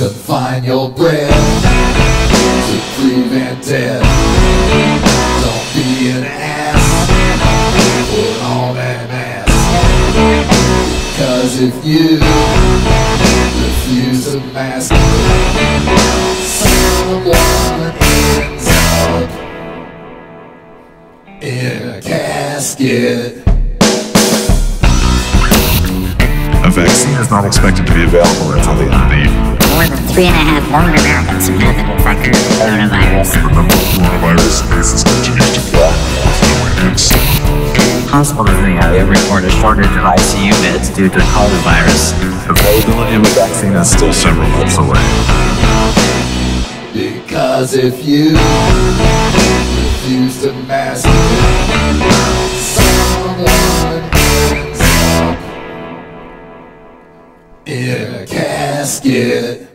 Confine your breath to prevent death. Don't be an ass. Put on that mask. Cause if you refuse to mask, someone ends up in a casket. A vaccine is not expected to be available until the end of the year. More than three and a half million Americans have been infected with coronavirus. The number of coronavirus cases continues to fall with no index. Hospitals in the area report a shortage of ICU beds due to coronavirus. Availability of a vaccine is still several months away. Because if you refuse to mask someone ends up in a casket.